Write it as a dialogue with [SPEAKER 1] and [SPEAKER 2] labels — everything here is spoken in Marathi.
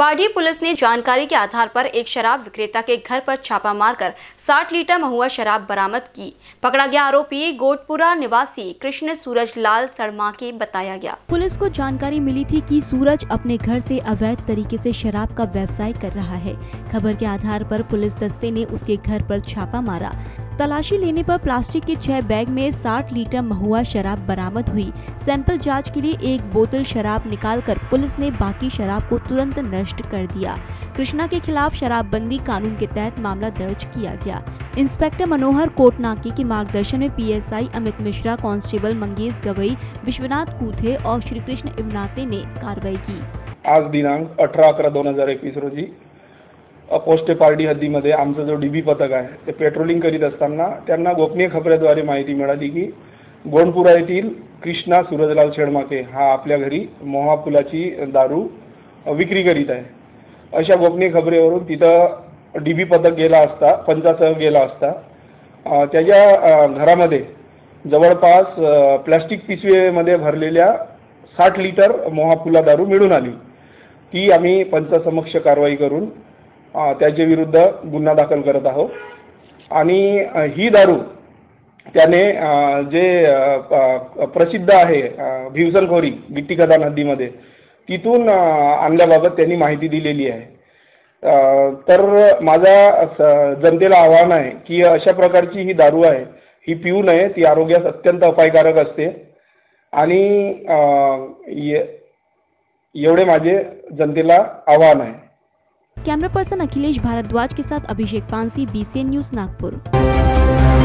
[SPEAKER 1] पारडी पुलिस ने जानकारी के आधार पर एक शराब विक्रेता के घर पर छापा मारकर 60 लीटर महुआ शराब बरामद की। पकड़ा गया आरोपी गोटपुरा निवासी कृष्ण सूरज लाल सड़माके बताया गया।
[SPEAKER 2] पुलिस को जानकारी मिली थी कि सूरज अपने घर से अवैध तरीके से शराब का व्यवसाय कर रहा है। खबर के आधार पर पुलिस दस्ते ने उसके घर पर छापा मारा। तलाशी लेने पर प्लास्टिक के छह बैग में 60 लीटर महुआ शराब बरामद हुई। सैंपल जाँच के लिए एक बोतल शराब निकालकर पुलिस ने बाकी शराब को तुरंत नष्ट कर दिया। कृष्णा के खिलाफ शराबबंदी कानून के तहत मामला दर्ज किया गया। इंस्पेक्टर मनोहर कोटनाकी के मार्गदर्शन में पीएसआई अमित मिश्रा, कांस्टेबल मंगेश गवई, विश्वनाथ कूथे और श्री कृष्ण इमनाते ने कार्रवाई की।
[SPEAKER 3] आज दिनांक अठरा अकरा दोन हज़ार एकवीस रोजी पोस्टे पार्टी हद्दीमध्ये आमचं जो डीबी पथक आहे ते पेट्रोलिंग करीत असताना त्यांना गोपनीय खबऱ्याद्वारे माहिती मिळाली की गोंडपुरा येथील कृष्णा सूरजलाल शेडमाके हा आपल्या घरी मोहा फुलाची दारू विक्री करीत आहे. अशा गोपनीय खबरेवरून तिथं डीबी पथक गेला असता पंचासह गेला असता त्याच्या घरामध्ये जवळपास प्लॅस्टिक पिशवीमध्ये भरलेल्या साठ लिटर मोहापुला दारू मिळून आली. ती आम्ही पंचासमक्ष कारवाई करून त्याच्या विरुद्ध गुन्हा दाखल करत आहोत. आणि ही दारू त्याने जे प्रसिद्ध आहे भिवसनखोरी गिट्टी नदीमध्ये तिथून आणल्याबाबत त्यांनी माहिती दिलेली आहे. तर माझा स- जनतेला आव्हान आहे की अशा प्रकारची ही दारू आहे ही पिऊ नये ती आरोग्यास अत्यंत अपायकारक असते. आणि एवढे माझे जनतेला आव्हान आहे.
[SPEAKER 2] कैमरा पर्सन अखिलेश भारद्वाज के साथ अभिषेक पांसी बीसीएन न्यूज़ नागपुर।